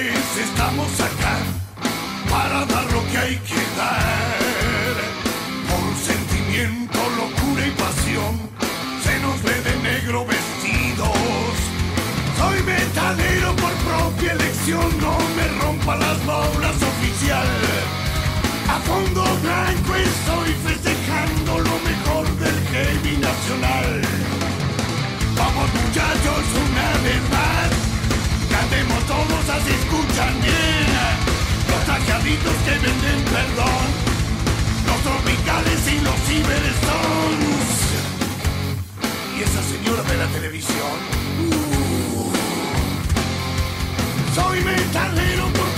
estamos acá para dar lo que hay que dar. Por sentimiento, locura y pasión, se nos ve de negro vestidos. Soy metalero por propia elección, no me rompa las bolas oficial. A fondo blanco estoy festejando lo así escuchan bien. Los trajeaditos que venden perdón, los tropicales y los cibersons. Y esa señora de la televisión. Uh. Soy metalero por